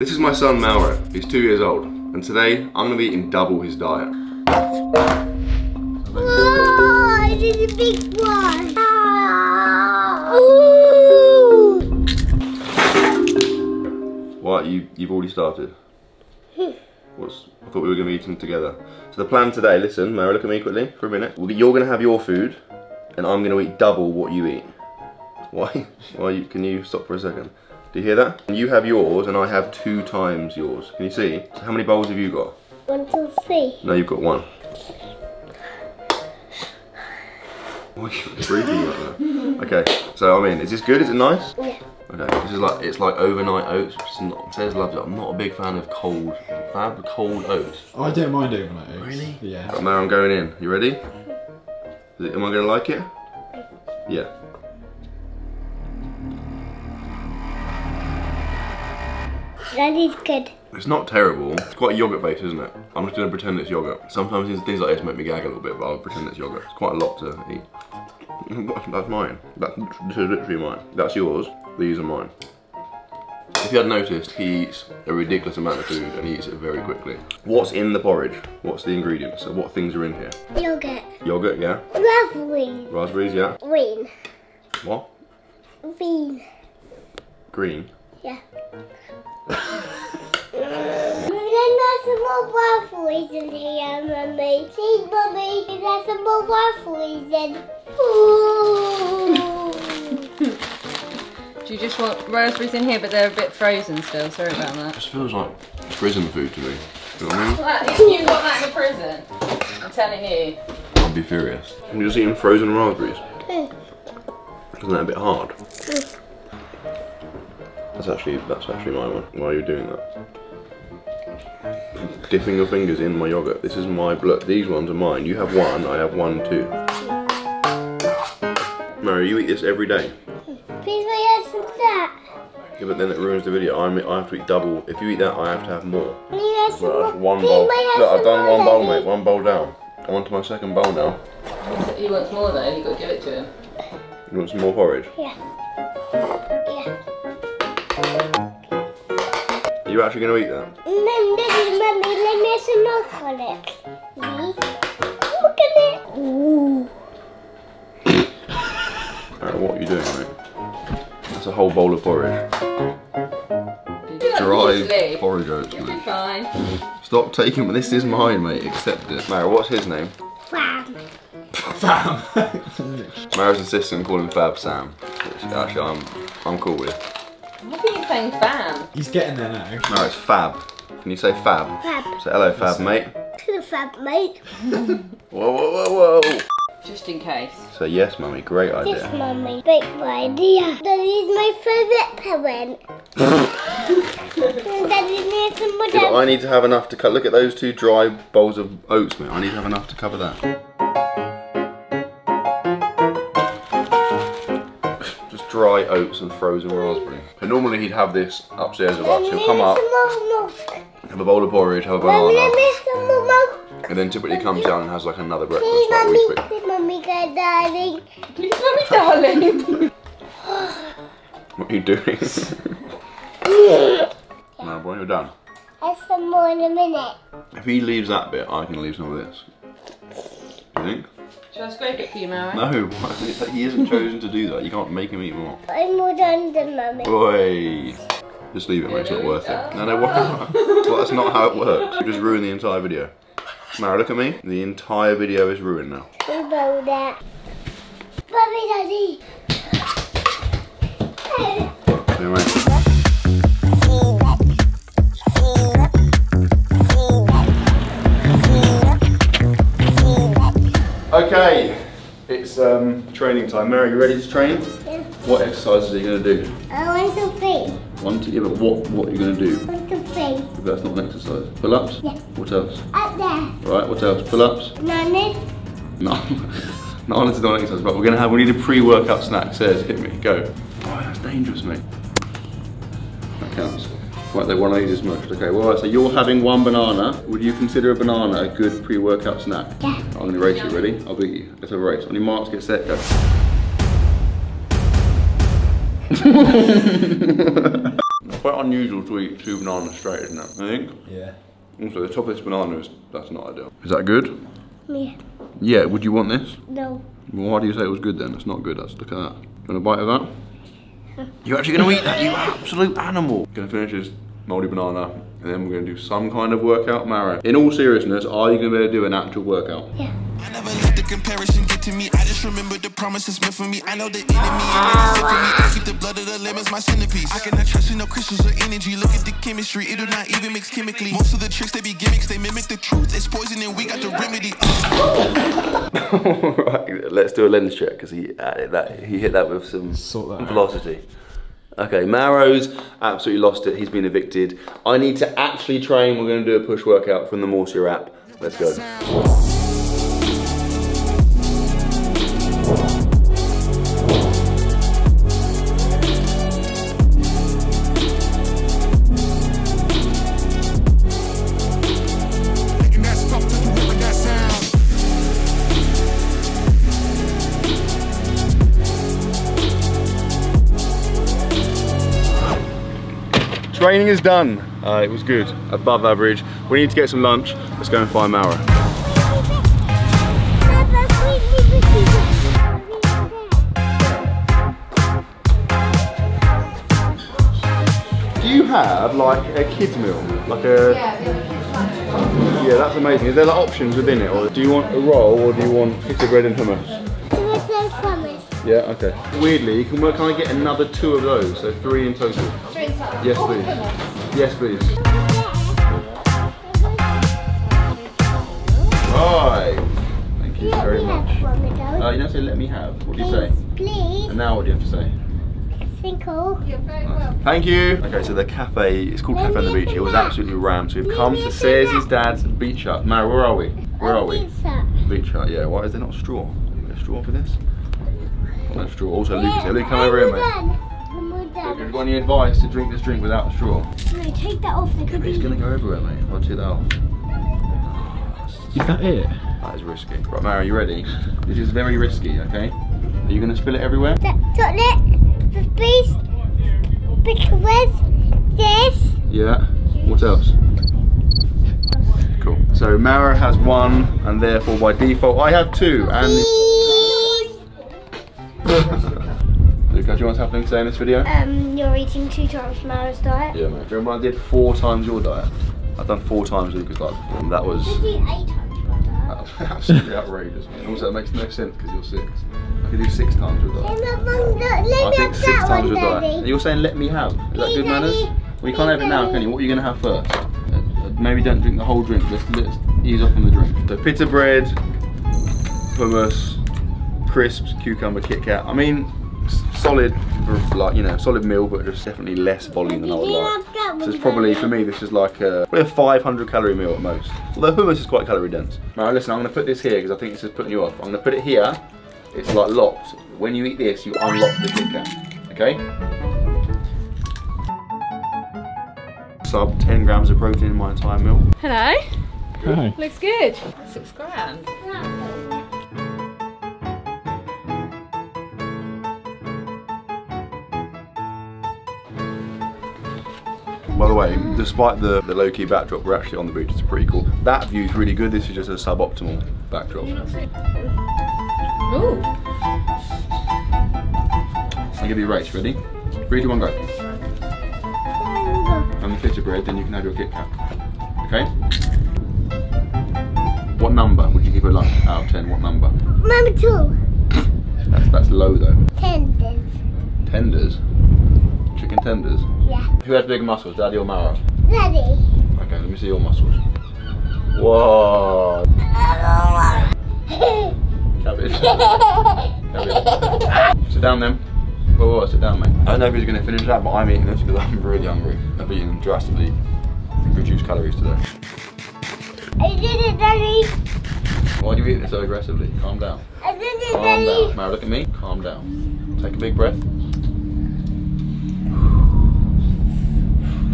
This is my son Mauro. He's two years old, and today I'm gonna be eating double his diet. Oh, it is a big one. Ah. Ooh. What? You you've already started? Hmm. What's? I thought we were gonna be eating together. So the plan today. Listen, Mauro, look at me quickly for a minute. You're gonna have your food, and I'm gonna eat double what you eat. Why? Why? You, can you stop for a second? Do you hear that? You have yours, and I have two times yours. Can you see? So how many bowls have you got? One, two, three. No, you've got one. Why are you breathing like that? Okay, so I mean, is this good? Is it nice? Yeah. Okay, this is like it's like overnight oats, which is not. Says loves it. I'm not a big fan of cold, fab cold oats. Oh, I don't mind overnight oats. Really? Yeah. Right, Mary, I'm going in. You ready? Is it, am I going to like it? Yeah. That is good. It's not terrible. It's quite yogurt based, isn't it? I'm just going to pretend it's yogurt. Sometimes things- things like this make me gag a little bit, but I'll pretend it's yogurt. It's quite a lot to eat. That's mine. That's this is literally mine. That's yours. These are mine. If you had noticed, he eats a ridiculous amount of food and he eats it very quickly. What's in the porridge? What's the ingredients? So what things are in here? Yogurt. Yogurt, yeah. Raspberries. Raspberries, yeah. Green. What? Green. Green. Yeah. There's some more waffles in here, Mummy. See, Mummy, there's some more waffles in. Ooh. Do you just want raspberries in here, but they're a bit frozen still? Sorry about that. Just feels like prison food to me. You know what I mean? Well, you got that in the prison. I'm telling you. I'd be furious. I'm just eating frozen raspberries. Mm. Isn't that a bit hard? That's actually that's actually my one. Why are you doing that? Dipping your fingers in my yogurt. This is my blood. These ones are mine. You have one. I have one too. Mary, you eat this every day. Please, may I have some that? Yeah, but then it ruins the video. I'm, I have to eat double. If you eat that, I have to have more. May I have some Well, that's one bowl. I have Look, I've done one bowl, mate. One bowl down. I'm on to my second bowl now. He wants more though. You got to give it to him. You want some more porridge? Yeah. Yeah. Are you actually going to eat that? Mum, Daddy, Mummy, let me some milk on it. Please. Look at it. Ooh. Alright, what are you doing, mate? That's a whole bowl of porridge. Dry porridge oats, mate. fine. Stop taking, this is mine, mate. Accept it. Mauro, what's his name? Fam. Fam. Mauro's insisting call him Fab Sam. Which actually I'm, I'm cool with. I think you're saying fam. He's getting there now. No, it's Fab. Can you say Fab? Fab. Say hello, Fab, mate. To the fab, mate. Whoa, whoa, whoa, whoa. Just in case. So yes, mummy, great idea. Yes, idea. Mummy. Great idea. That is my favourite parent. Daddy, may I some more? Yeah, I need to have enough to cut. Look at those two dry bowls of oats, mate. I need to have enough to cover that. Dry oats and frozen raspberry. And normally he'd have this upstairs with us. He'll come up, Some more milk. have a bowl of porridge, have a Mummy, let banana, me have some more milk. and then typically comes down and has like another breakfast Please, like we Mummy. quick. Please, Mummy, darling. Please, mommy, darling. What are you doing? no, boy, you're done. Have some more in a minute. If he leaves that bit, I can leave some of this. You think? Shall I scrape it for you, Mary? No, he hasn't chosen to do that. You can't make him eat more. I'm more done than Mummy. Boy. Just leave it, mate. It's not worth it. No, no, what? well, that's not how it works. You just ruined the entire video. Mauro, look at me. The entire video is ruined now. We know that. Mummy, Daddy. Yeah, Okay, it's um, training time. Mary, you ready to train? Yeah. What exercises are you going to do? I want to free. One to, yeah, but what, what are you going to do? want to free. That's not an exercise. Pull-ups? Yeah. What else? Up there. Right, what else? Pull-ups? Nanny. No. no, honestly, not an exercise, but we're going to have, we need a pre-workout snack. Says, hit me, go. Oh, that's dangerous, mate. That counts. Right, they want to eat as much. Okay, well, right, so you're having one banana. Would you consider a banana a good pre-workout snack? Yeah. I'm going to race you, ready? I'll beat you. Let's have a race. On your marks, get set, go. quite unusual to eat two bananas straight, isn't it? I think. Yeah. Also, the top of this banana is that's not ideal. Is that good? Yeah. Yeah. Would you want this? No. Well, why do you say it was good then? It's not good. That's look at that. You want a bite of that? You're actually going to eat that? You absolute animal. Going to finish this moldy banana, and then we're going to do some kind of workout, Mauro. In all seriousness, are you going to be able to do an actual workout? Yeah. I never let the comparison get to me. I just remember the promises meant for me. I know the enemy ain't sent for me. I keep the blood of the lemons my centerpiece. I cannot trust in no crystals or energy. Look at the chemistry, it do not even mix chemically. Most of the tricks they be gimmicks, they mimic the truth. It's poison and we got the remedy. right, let's do a lens check because he added that he hit that with some Sort that out. Okay, Mauro's absolutely lost it. He's been evicted. I need to actually train. We're going to do a push workout from the Morsia app. Let's go. Training is done. Uh, it was good, above average. We need to get some lunch. Let's go and find Mauro. Do you have like a kids meal, like a? Yeah, that's amazing. Is there like options within it, or do you want a roll, or do you want pita bread and hummus? Yeah, okay. Weirdly, you can we kind of get another two of those, so three in total? Yes, please. Yes, please. Right. Thank you very much. Uh, you don't say let me have. What do you say? Please. And now what do you have to say? Cinco. Thank you. Okay, so the cafe, it's called Cafe on the Beach. It was absolutely rammed. So we've come to Sayers' dad's beach hut. Mauro, where are we? Where are we? Beach hut, yeah. Why is there not straw? Is there a straw for this? No straw. Also, Luke is. Luke, come over here, mate. I'm all Luke, done. have you got any advice to drink this drink without a straw? No, take that off. There could It's be. gonna go everywhere, mate. I'll take that off. Is that it? That is risky. Right, Mauro, you ready? This is very risky, okay? Are you gonna spill it everywhere? That chocolate, the space, because this. Yeah. What else? Cool. So Mauro has one, and therefore by default I have two. And do you want to have something to say in this video? Um, you're eating two times Mauro's diet. Yeah, mate. Remember I did four times your diet? I've done four times Luca's diet before, and that was You eight times my diet. absolutely outrageous. Man. Also, it makes no sense because you're six. I could do six times your diet. Let me I think six that times your diet. And you're saying let me have. Is that good manners? Daddy. Well, you can't have it now, can you? What are you going to have first? Uh, uh, maybe don't drink the whole drink. Let's, let's ease off on the drink. So pita bread, hummus, crisps, cucumber, Kit Kat. I mean, solid, like you know, solid meal, but just definitely less volume than I would Did like. have that So it's probably for me. This is like a, probably a 500 calorie meal at most. Although hummus is quite calorie dense. Now listen, I'm going to put this here because I think this is putting you off. I'm going to put it here. It's like locked. When you eat this, you unlock the Kit Kat. Okay. Sub 10 grams of protein in my entire meal. Hello. Hi. Looks good. Six grand. By way, despite the, the low-key backdrop, we're actually on the beach. It's pretty cool. That view is really good. This is just a suboptimal backdrop. Ooh. I'll give you a race. Ready? Three, two, one, go. And the pita bread, then you can have your Kit Kat. Okay? What number would you give a lunch out of 10? What number? Number two. That's, that's low though. Tenders. Tenders? Chicken tenders? Yeah. Who has bigger muscles, Daddy or Mauro? Daddy. Okay, let me see your muscles. Whoa! Cabbage. Cabbage. Sit down then. Whoa, whoa, sit down, mate. I don't know if he's going to finish that, but I'm eating this because I'm really hungry. I've eaten drastically reduced calories today. I did it, Daddy. Why do you eat this so aggressively? Calm down. I did it, Calm Daddy. down. Mauro, look at me. Calm down. Take a big breath.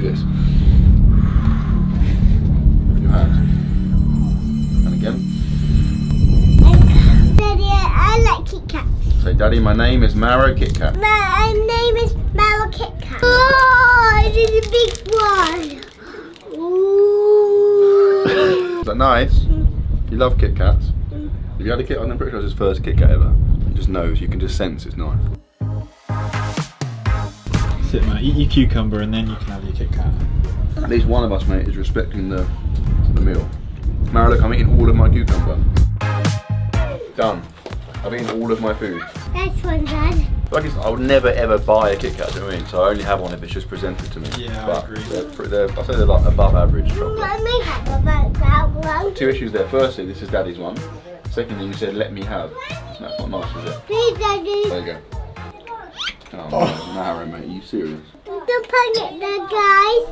Do this. With your hands. And again. Daddy, I, like Kit Kats. Say, Daddy, my name is Mauro Kit Kat. My name is Mauro Kit Kat. Oh, it is a big one. Ooh. Is that nice? You love Kit Kats? Mm. Have you had a Kit? I'm pretty sure it's his first Kit Kat ever. He just knows, you can just sense it's nice. Sit, mate. Eat your cucumber and then you can have your Kit Kat. At least one of us, mate, is respecting the, the meal. Mauro, look, I'm eating all of my cucumber. Done. I've eaten all of my food. That's one, Dad. Like it's, I would never ever buy a Kit Kat, do you know what I mean? So I only have one if it's just presented to me. Yeah, I but agree. They're, they're, I say they're like above average chocolate. Mummy have about that one. Two issues there. Firstly, this is Daddy's one. Secondly, you said let me have. That's not nice, is it? Please, Daddy. There you go. Oh, oh. Mauro, mate, are you serious? Don't panic, there, guys.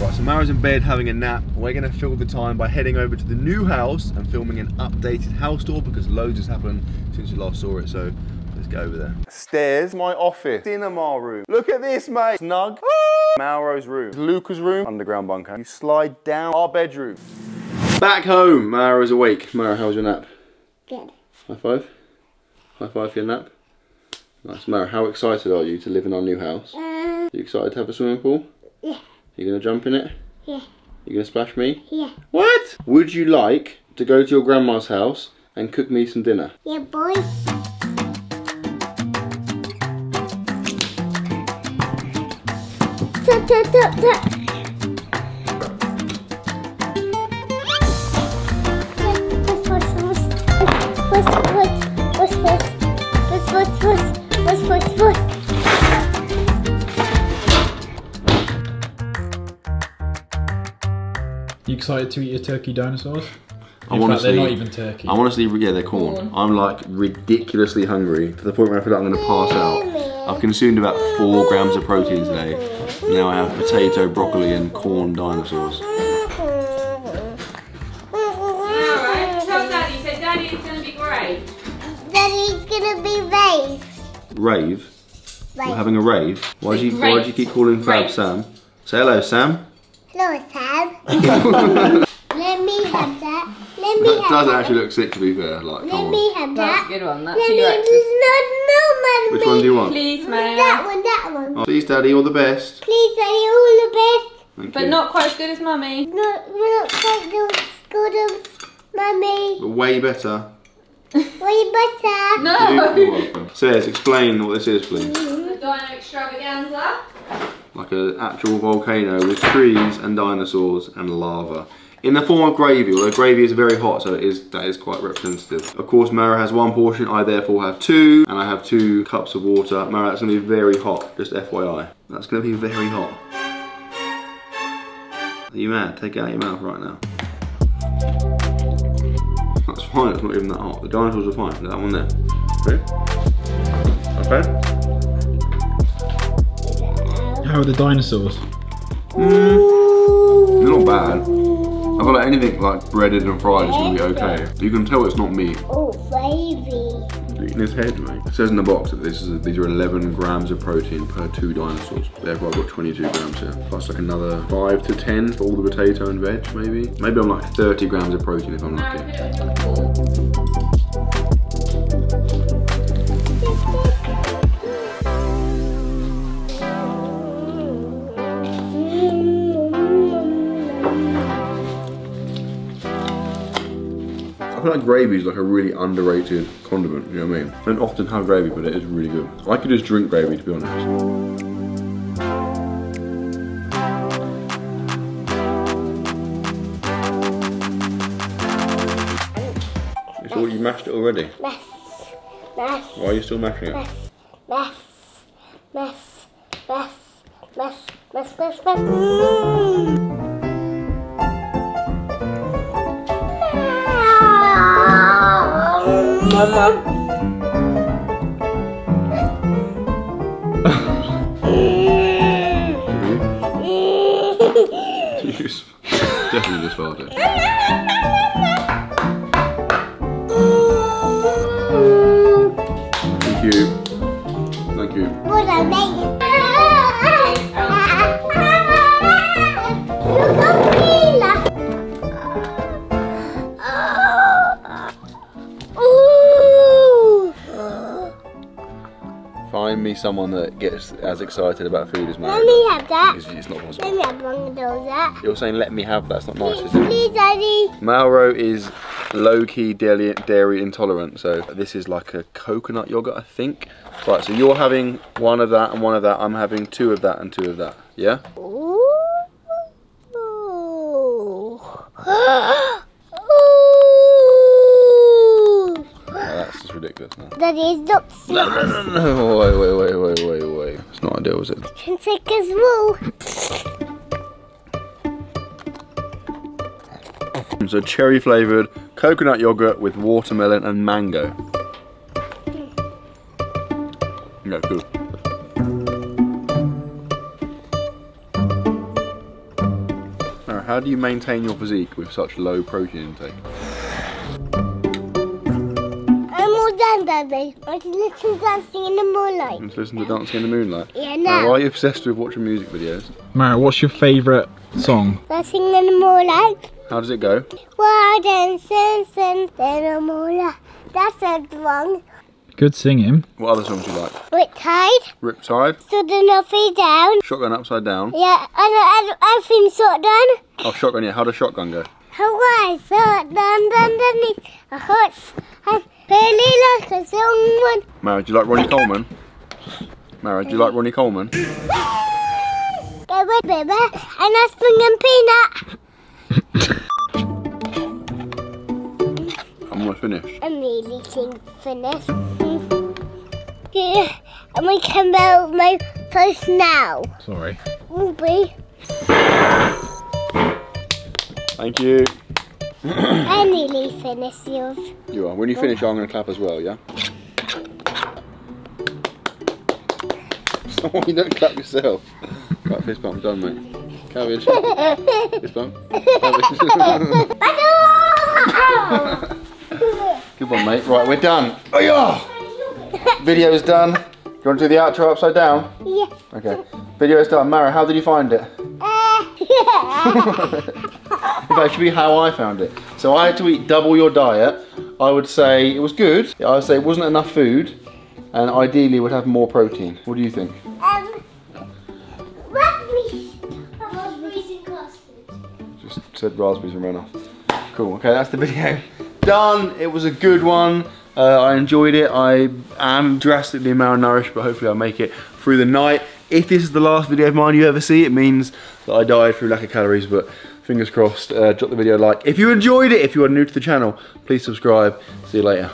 Right, so Mauro's in bed having a nap. We're gonna fill the time by heading over to the new house and filming an updated house tour because loads has happened since you last saw it. So let's go over there. Stairs, my office, cinema room. Look at this, mate. Snug. Mauro's room. Luca's room. Underground bunker. You slide down our bedroom. Back home. Mauro is awake. Mauro, how was your nap? Good. High five. High five for your nap. Nice. Mauro, how excited are you to live in our new house? Uh, you excited to have a swimming pool? Yeah. You gonna jump in it? Yeah. You gonna splash me? Yeah. What? Would you like to go to your grandma's house and cook me some dinner? Yeah, boy. Tut, tut, tut, tut. Puss, puss, puss, puss. Puss, puss, puss. Puss, puss, puss. You excited to eat your turkey dinosaurs? I In wanna fact, they're see- not even turkey. I'm honestly, yeah, they're corn. Corn. I'm like ridiculously hungry to the point where I feel like I'm gonna pass out. I've consumed about four grams of protein today. Now I have potato, broccoli, and corn dinosaurs. Rave. Right. We're having a rave. Why do you Why do you keep calling Fab Rave. Sam? Say hello, Sam. Hello, Sam. Let me have that. Let me That have doesn't that. actually look sick to be fair. Like, come Let on. me have That's a that. good one. That's Let for me your have exes. no, no, man. Which one do you want? Please, That one, that one. Oh, please, Daddy, all the best. Please, Daddy, all the best. Thank But you. not quite as good as Mummy. No, we're not quite as good as Mummy. But way better. Way better. No. You're welcome. Says, explain what this is, please. The Dino Extravaganza. Like an actual volcano with trees and dinosaurs and lava. In the form of gravy, although gravy is very hot, so it is that is quite representative. Of course, Mauro has one portion, I therefore have two, and I have two cups of water. Mauro, that's gonna be very hot, just FYI. That's gonna be very hot. Are you mad? Take it out of your mouth right now. That's it's not even that hot. The dinosaurs are fine, that one there. Okay? Okay? How are the dinosaurs? Hmm. They're not bad. I feel like anything like breaded and fried is gonna be okay. You can tell it's not meat. Baby. Eating his head, mate. It says in the box that this is these are 11 grams of protein per two dinosaurs. Therefore, I've got 22 grams here. Plus like another five to 10 for all the potato and veg, maybe. Maybe I'm like 30 grams of protein if I'm Mauro, lucky. Feel like gravy is like a really underrated condiment. You know what I mean? I don't often have gravy, but it is really good. I could just drink gravy, to be honest. It's all you mashed it already. Mess. Mess. Why are you still mashing it? Mess. Mess. Mess. Mess. Mess. Mess. Mess. Mess. Mama. definitely just swallowed it. Someone that gets as excited about food as Let me have that. Because it's not Let me have one of those. That. You're saying let me have that. It's not nice, Please, is it? please, Daddy. Mauro is low-key dairy, dairy intolerant, so this is like a coconut yogurt, I think. Right, so you're having one of that and one of that. I'm having two of that and two of that. Yeah? Ooh. That's just ridiculous now. That is not No, no, no, no. Wait, wait, wait, wait, wait, wait. It's not ideal, is it? Can take as well. So cherry flavoured coconut yogurt with watermelon and mango. Yeah, good. Now, how do you maintain your physique with such low protein intake? I'm all done, Daddy. I can listen dancing in the moonlight. Just listen to Dancing in the Moonlight. Yeah, Now, now. why are you obsessed with watching music videos? Mauro, what's your favourite song? Dancing in the moonlight. How does it go? Wow, dancing in the moonlight. That's not wrong. Good singing. What other songs do you like? Wait, tied. Riptide, So the nothing down. Shotgun Upside Down. Yeah, and I, I, I think so. Oh, Shotgun, yeah. How does Shotgun go? Hawaii, so done, done, done. it. A horse. I really like a song one. Mauro, do you like Ronnie Coleman? Mauro, do you like Ronnie Coleman? Go with baby. And I spring and peanut. I'm almost finished. I'm really think finish. Yeah, I'm gonna come out my first now. Sorry. Ruby. Thank you. I nearly finished yours. You are. When you finish, I'm going to clap as well, yeah? you don't clap yourself. Right, fist bump, done, mate. Cabbage. Fist bump. Good one, mate. Right, we're done. Oh, yeah. Video is done. Do you want to do the outro upside down? yeah. Okay. Video is done. Mauro, how did you find it? Uh, yeah. Fact, should be how I found it. So I had to eat double your diet. I would say it was good. I would say it wasn't enough food, and ideally would have more protein. What do you think? um, raspberries. Raspberries and custard. Just said raspberries and ran off. Cool. Okay, that's the video. Done. It was a good one. Uh, I enjoyed it. I am drastically malnourished, but hopefully I'll make it through the night. If this is the last video of mine you ever see, it means that I died through lack of calories, but fingers crossed. Uh, drop the video a like. If you enjoyed it, if you are new to the channel, please subscribe. See you later.